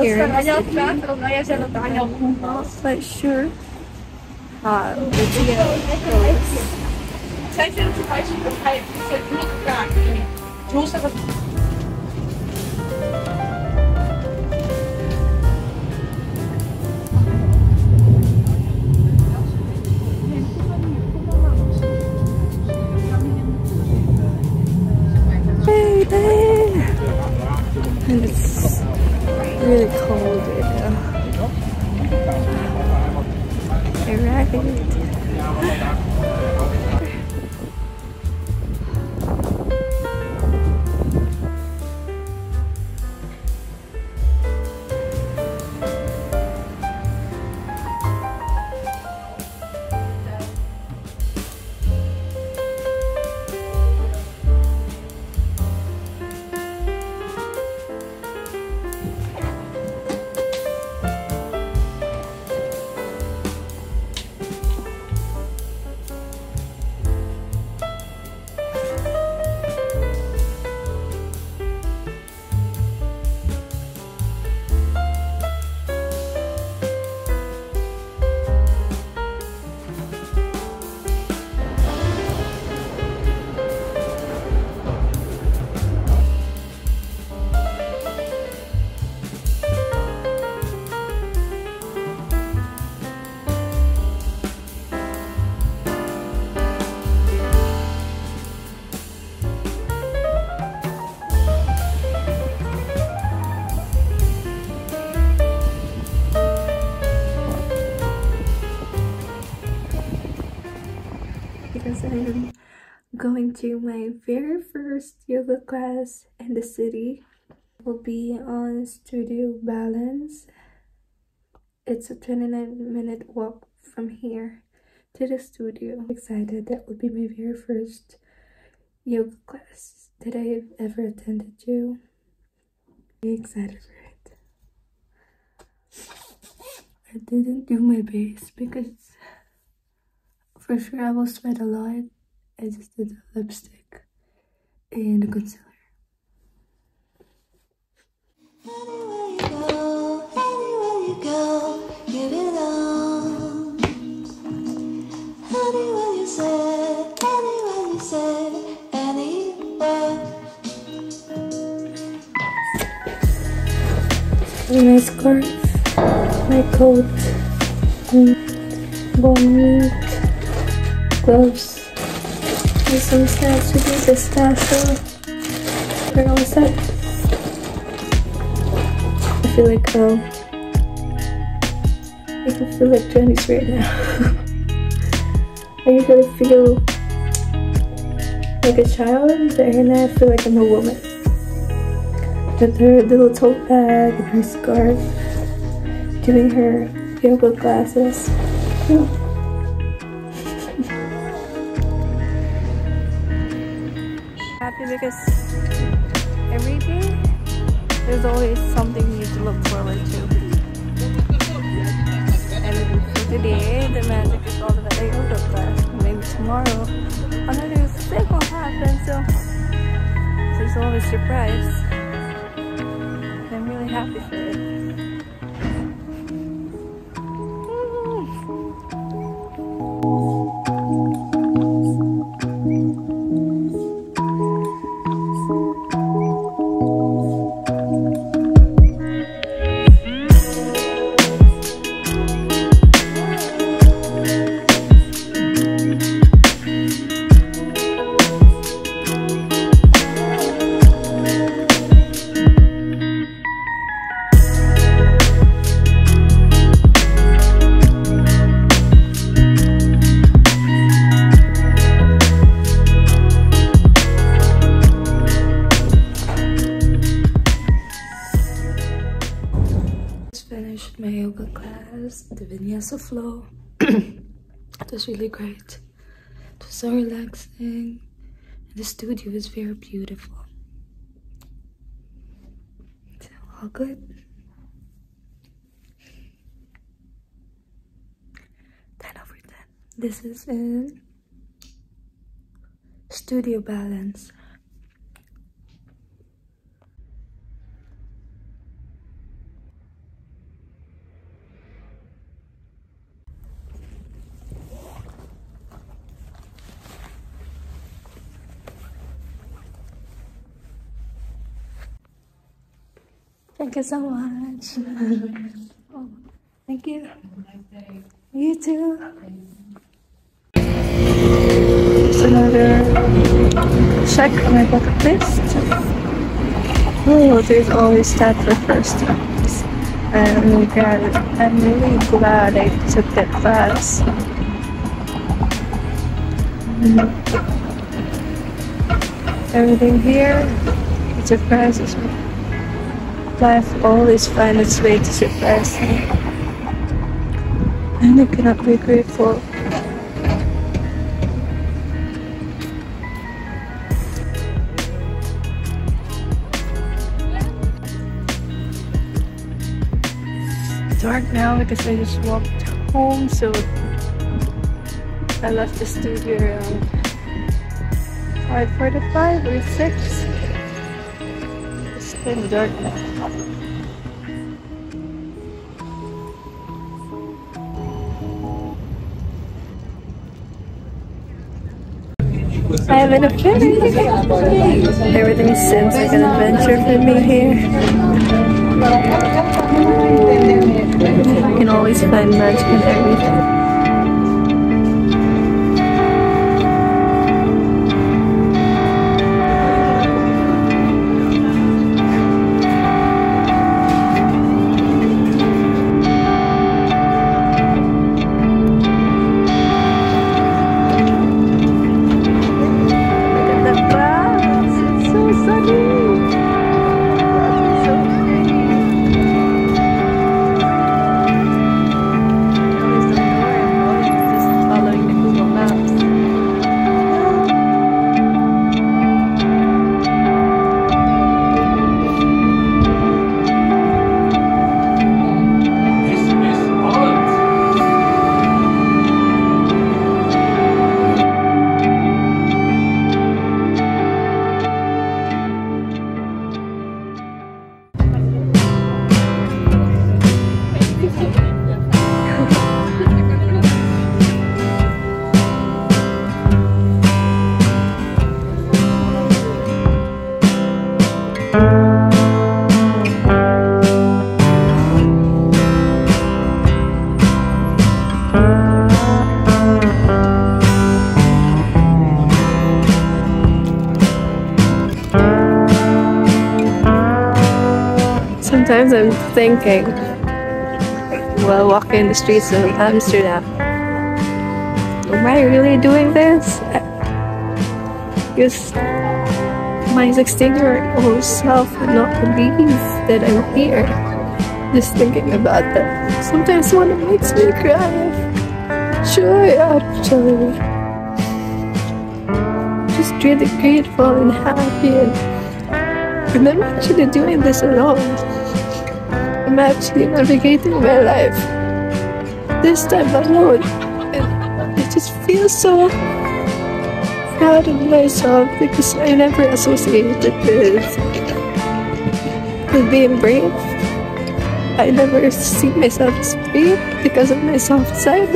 Here. Not quite sure. Uh! And it's really cold right now. Alright. Because I'm going to my very first yoga class in the city. It Will be on Studio Balance. It's a 29 minute walk from here to the studio. I'm excited. That would be my very first yoga class that I've ever attended to. I'm excited for it. I didn't do my base because for sure I will sweat a lot. I just did the lipstick and the concealer. My scarf, my coat, mm, bonnet, gloves, and some snacks with these pistachio. We're all set. I feel like um, I can feel like Chinese right now. I usually feel like a child, but right now I feel like I'm a woman with her little tote bag and her scarf, doing her yoga classes. Happy because every day there's always something new to look forward to. And for today, the magic is all about the yoga class. Maybe tomorrow, another thing will happen. So there's always surprise. I'm really happy for it. Finished my yoga class, the vinyasa flow. it was really great. It was so relaxing. And the studio is very beautiful. So all good. 10 over 10. This is in Studio Balance. Thank you so much. oh, thank you. You too. Another check on my bucket list. Oh, there's always that for first times. I'm really glad, I'm really glad I took that class. Everything here, it surprises me. Life always finds its way to surprise me. And I cannot be grateful. Dark now because I just walked home, so I left the studio around 5.45 or 6. It's of dark now. I have an affair. Everything seems like an adventure for me here. You can always find magic in everything. I'm thinking while walking in the streets of Amsterdam, am I really doing this? Because my 16 year old self would not believe that I'm here. Just thinking about that sometimes one makes me cry. Joy out joy. Just really grateful and happy and I'm actually doing this alone. I'm actually navigating my life. This time alone. And I just feel so proud of myself because I never associated with, with being brave. I never see myself as brave because of my soft side.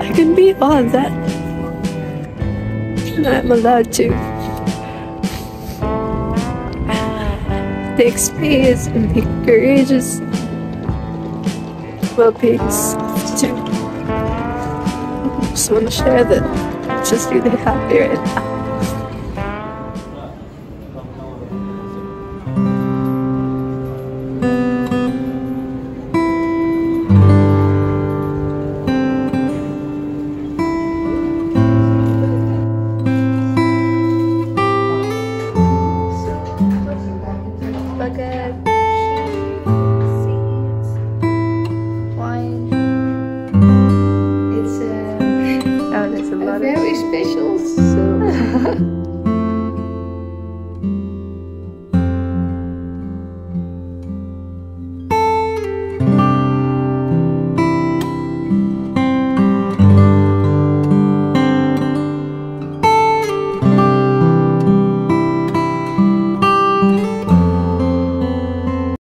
I can be all that. And I'm allowed to. Take space and be courageous being soft too. Just want to share that just really happy right now.